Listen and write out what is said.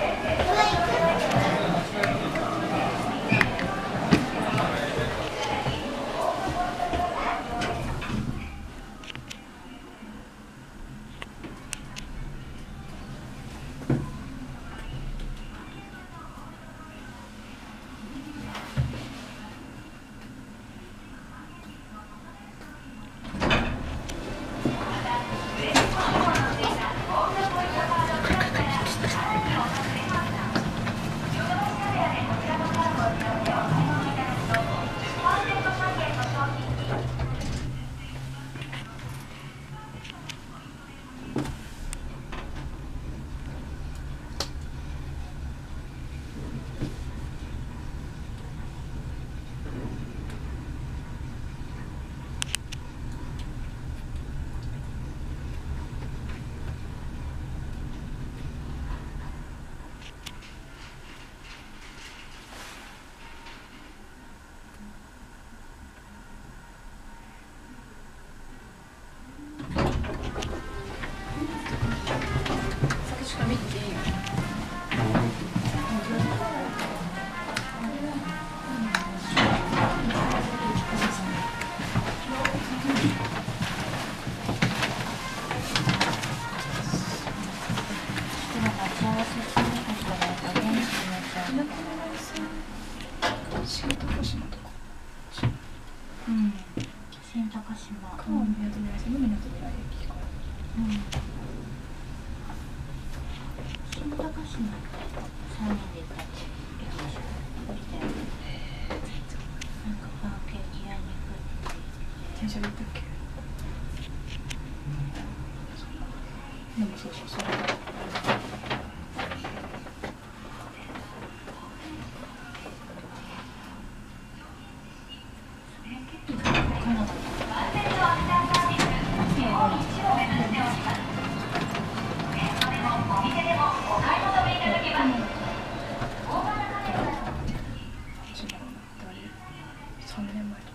Okay. 新高島とかうん。新高島川みなとみらい線のみなとみらい駅からうん。新高島三人で行ったっけ行きましょう降りたよなん。かパンケーキ屋に行くって電車で行ったっけでもそうそうそれが con